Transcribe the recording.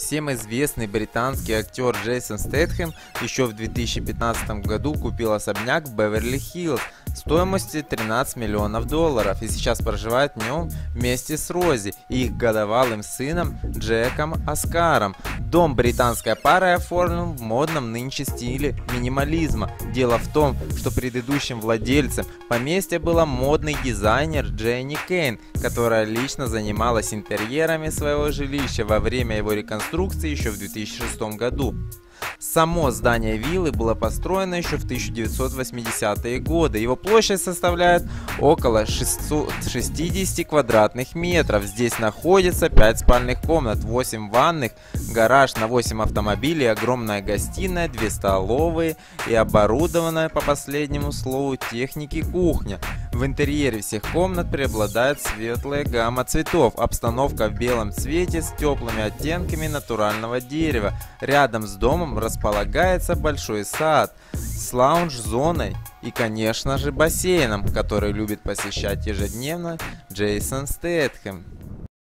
Всем известный британский актер Джейсон Стэтхэм еще в 2015 году купил особняк в Беверли-Хиллз стоимостью 13 миллионов долларов и сейчас проживает в нем вместе с Рози и их годовалым сыном Джеком Оскаром. Дом британская пара оформлен в модном нынче стиле минимализма. Дело в том, что предыдущим владельцем поместья была модный дизайнер Дженни Кейн, которая лично занималась интерьерами своего жилища во время его реконструкции еще в 2006 году. Само здание виллы было построено еще в 1980-е годы. Его площадь составляет около 660 квадратных метров. Здесь находится 5 спальных комнат, 8 ванных, гараж на 8 автомобилей, огромная гостиная, 2 столовые и оборудованная по последнему слову техники кухня. В интерьере всех комнат преобладает светлая гамма цветов, обстановка в белом цвете с теплыми оттенками натурального дерева. Рядом с домом располагается большой сад с лаунж-зоной и, конечно же, бассейном, который любит посещать ежедневно Джейсон Стэтхэм.